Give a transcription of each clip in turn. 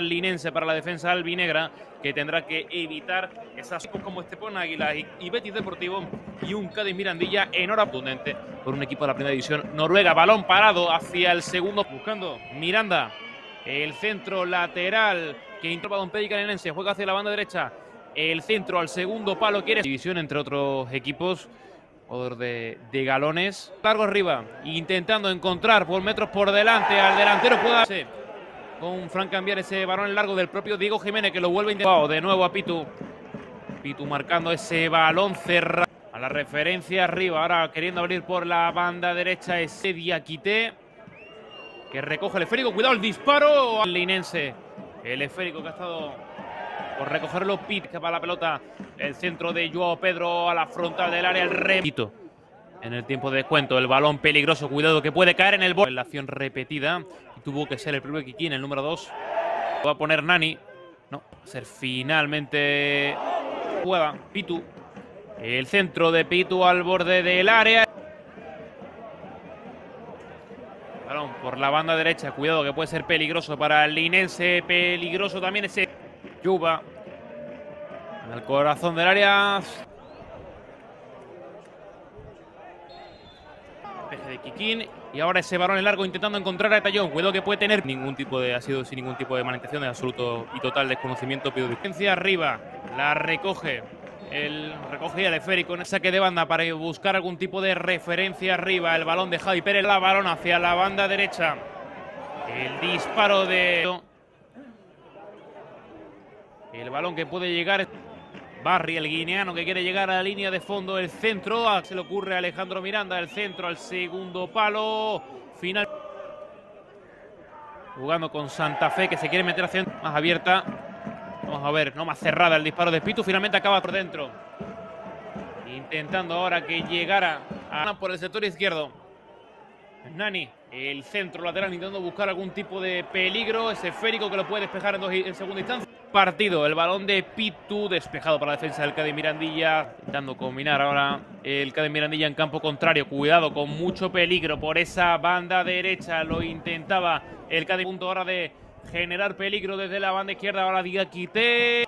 linense para la defensa albinegra que tendrá que evitar esas como Estepón Águila y, Betis Deportivo y un Cádiz Mirandilla en hora pundente por un equipo de la primera división noruega. Balón parado hacia el segundo, buscando Miranda, el centro lateral que introba Don Pedi Linense, juega hacia la banda derecha, el centro al segundo palo, quiere división entre otros equipos. De, galones. Largo arriba, intentando encontrar por metros por delante al delantero. Puede con Frank cambiar ese balón en largo del propio Diego Jiménez que lo vuelve a intentar. De nuevo a Pitu. Pitu marcando ese balón cerrado. A la referencia arriba. Ahora queriendo abrir por la banda derecha ese Diaquité. Que recoge el esférico. Cuidado el disparo. Al. El esférico que ha estado por recogerlo. Pit que va la pelota. El centro de Joao Pedro a la frontal del área. El repito. En el tiempo de descuento, el balón peligroso, cuidado que puede caer en el borde. La acción repetida, tuvo que ser el primer Kikín, el número 2. Va a poner Nani. No, va a ser finalmente Juega Pitu. El centro de Pitu al borde del área. Balón por la banda derecha, cuidado que puede ser peligroso para el linense. Peligroso también ese Yuba. El corazón del área. De y ahora ese varón en largo intentando encontrar a Tallón. Cuidado que puede tener ningún tipo de, ha sido sin ningún tipo de malintención, de absoluto y total desconocimiento. Pido distancia arriba, la recoge, el recoge el esférico en el saque de banda para buscar algún tipo de referencia arriba. El balón de Javi Pérez, la balón hacia la banda derecha. El disparo de... El balón que puede llegar Barry, el guineano que quiere llegar a la línea de fondo, el centro, se le ocurre a Alejandro Miranda, el centro al segundo palo, final. Jugando con Santa Fe que se quiere meter hacia más abierta. Vamos a ver, no más cerrada el disparo de Pitu, finalmente acaba por dentro. Intentando ahora que llegara a por el sector izquierdo. Nani, el centro lateral intentando buscar algún tipo de peligro, ese esférico que lo puede despejar en, en segunda instancia partido. El balón de Pitu despejado para la defensa del Cádiz Mirandilla. Intentando combinar ahora el Cádiz Mirandilla en campo contrario. Cuidado, con mucho peligro por esa banda derecha. Lo intentaba el Cádiz. Punto ahora de generar peligro desde la banda izquierda. Ahora Diaquité.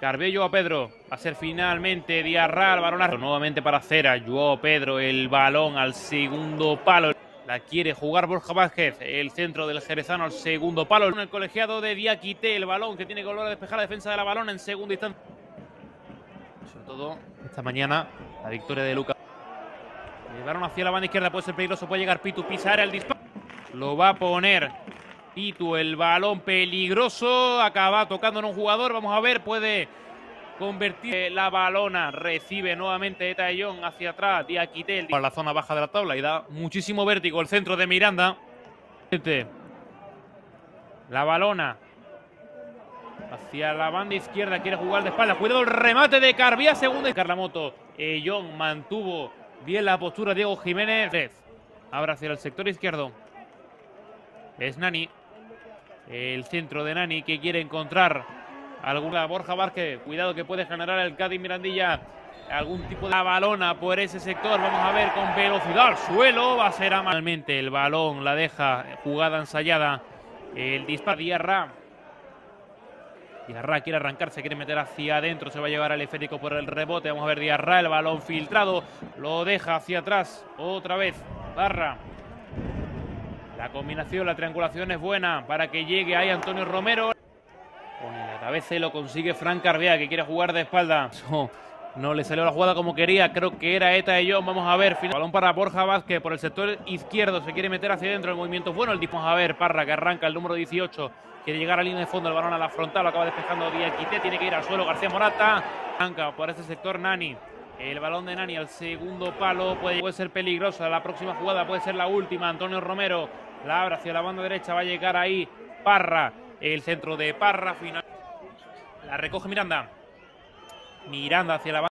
Carbello a Pedro. Va a ser finalmente Diarra el balón. Nuevamente para Cera. Joao Pedro el balón al segundo palo. La quiere jugar Borja Vázquez. El centro del Jerezano al segundo palo. El colegiado de Diaquité. El balón que tiene que volver a despejar la defensa de la balón en segunda instancia. Sobre todo esta mañana la victoria de Lucas. Balón hacia la banda izquierda puede ser peligroso. Puede llegar Pitu. Pisar el disparo. Lo va a poner Pitu. El balón peligroso. Acaba tocando en un jugador. Vamos a ver. Puede convertir la balona, recibe nuevamente Etayón hacia atrás, Diaquitel por la zona baja de la tabla y da muchísimo vértigo el centro de Miranda. La balona hacia la banda izquierda, quiere jugar de espalda, cuidado el remate de Carbía, segunda y Carlamoto. Eyón mantuvo bien la postura Diego Jiménez. Ahora hacia el sector izquierdo. Es Nani. El centro de Nani que quiere encontrar alguna Borja Vázquez, cuidado que puede generar el Cádiz Mirandilla algún tipo de balona por ese sector, vamos a ver con velocidad. Suelo, va a ser amalmente el balón, la deja, jugada ensayada, el disparo. Diarra. Diarra quiere arrancar, se quiere meter hacia adentro, se va a llevar al esférico por el rebote, vamos a ver Diarra, el balón filtrado, lo deja hacia atrás, otra vez, Barra. La combinación, la triangulación es buena para que llegue ahí Antonio Romero. La y lo consigue Frank Carbea, que quiere jugar de espalda. no le salió la jugada como quería. Creo que era Eta y yo. Vamos a ver. Balón para Borja Vázquez por el sector izquierdo. Se quiere meter hacia adentro. El movimiento bueno. El vamos a ver. Parra que arranca el número 18. Quiere llegar a línea de fondo. El balón a la frontal. Lo acaba despejando Diaquité. Tiene que ir al suelo. García Morata. Arranca por este sector Nani. El balón de Nani al segundo palo. Puede, puede ser peligrosa. La próxima jugada puede ser la última. Antonio Romero la abre hacia la banda derecha. Va a llegar ahí Parra. El centro de Parra final. La recoge Miranda. Miranda hacia la